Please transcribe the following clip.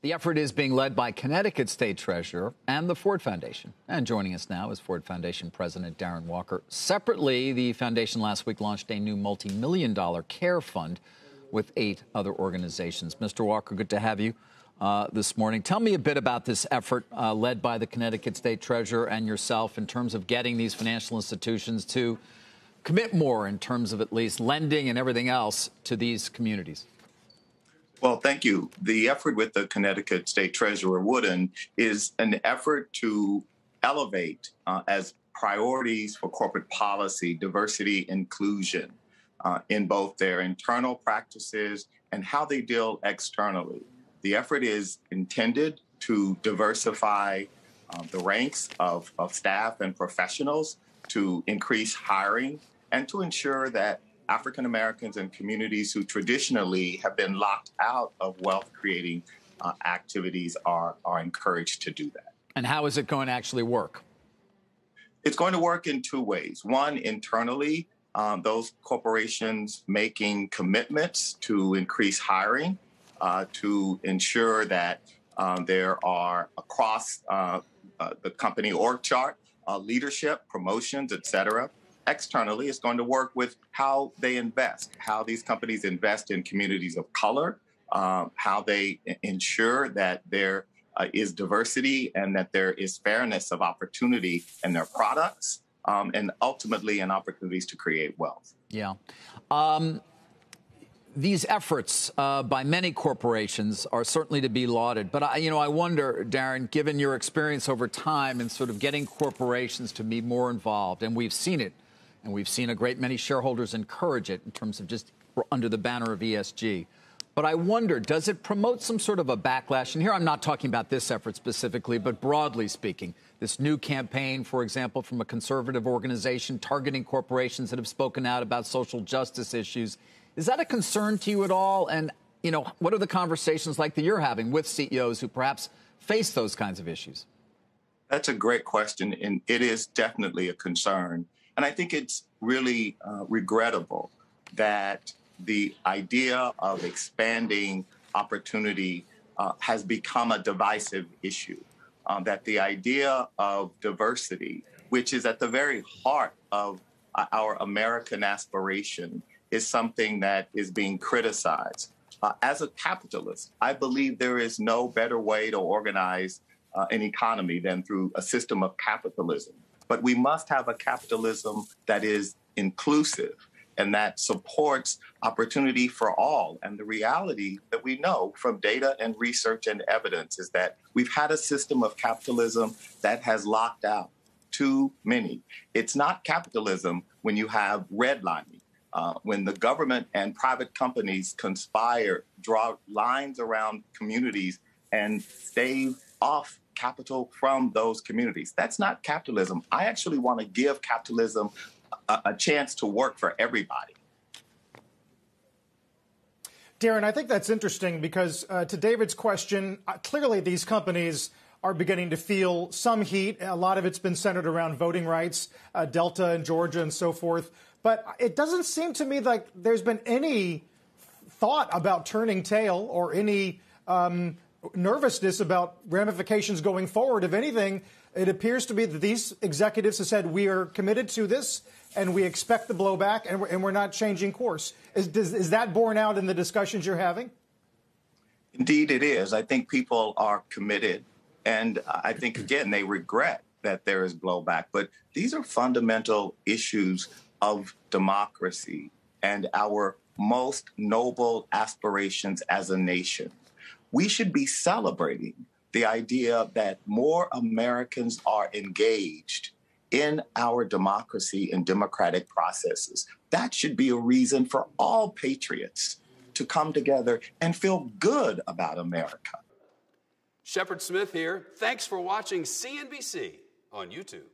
The effort is being led by Connecticut State Treasurer and the Ford Foundation. And joining us now is Ford Foundation President Darren Walker. Separately, the foundation last week launched a new multi million dollar care fund with eight other organizations. Mr. Walker, good to have you uh, this morning. Tell me a bit about this effort uh, led by the Connecticut State Treasurer and yourself in terms of getting these financial institutions to commit more in terms of at least lending and everything else to these communities. Well, thank you. The effort with the Connecticut State Treasurer Wooden is an effort to elevate uh, as priorities for corporate policy diversity inclusion uh, in both their internal practices and how they deal externally. The effort is intended to diversify uh, the ranks of, of staff and professionals, to increase hiring, and to ensure that African Americans and communities who traditionally have been locked out of wealth creating uh, activities are, are encouraged to do that. And how is it going to actually work? It's going to work in two ways. One, internally, um, those corporations making commitments to increase hiring, uh, to ensure that um, there are across uh, uh, the company org chart uh, leadership, promotions, et cetera externally is going to work with how they invest, how these companies invest in communities of color, um, how they ensure that there uh, is diversity and that there is fairness of opportunity in their products, um, and ultimately in opportunities to create wealth. Yeah. Um, these efforts uh, by many corporations are certainly to be lauded. But I, you know, I wonder, Darren, given your experience over time in sort of getting corporations to be more involved, and we've seen it and we've seen a great many shareholders encourage it in terms of just under the banner of ESG. But I wonder, does it promote some sort of a backlash? And here I'm not talking about this effort specifically, but broadly speaking, this new campaign, for example, from a conservative organization targeting corporations that have spoken out about social justice issues. Is that a concern to you at all? And, you know, what are the conversations like that you're having with CEOs who perhaps face those kinds of issues? That's a great question, and it is definitely a concern. And I think it's really uh, regrettable that the idea of expanding opportunity uh, has become a divisive issue. Um, that the idea of diversity, which is at the very heart of uh, our American aspiration, is something that is being criticized. Uh, as a capitalist, I believe there is no better way to organize uh, an economy than through a system of capitalism. But we must have a capitalism that is inclusive and that supports opportunity for all. And the reality that we know from data and research and evidence is that we've had a system of capitalism that has locked out too many. It's not capitalism when you have redlining. Uh, when the government and private companies conspire, draw lines around communities, and stave off capital from those communities. That's not capitalism. I actually want to give capitalism a, a chance to work for everybody. Darren, I think that's interesting because uh, to David's question, uh, clearly these companies are beginning to feel some heat. A lot of it's been centered around voting rights, uh, Delta and Georgia and so forth. But it doesn't seem to me like there's been any thought about turning tail or any um, nervousness about ramifications going forward. If anything, it appears to be that these executives have said we are committed to this and we expect the blowback and we're, and we're not changing course. Is, does, is that borne out in the discussions you're having? Indeed, it is. I think people are committed. And I think, again, they regret that there is blowback. But these are fundamental issues of democracy and our most noble aspirations as a nation we should be celebrating the idea that more Americans are engaged in our democracy and democratic processes. That should be a reason for all patriots to come together and feel good about America. Shepard Smith here. Thanks for watching CNBC on YouTube.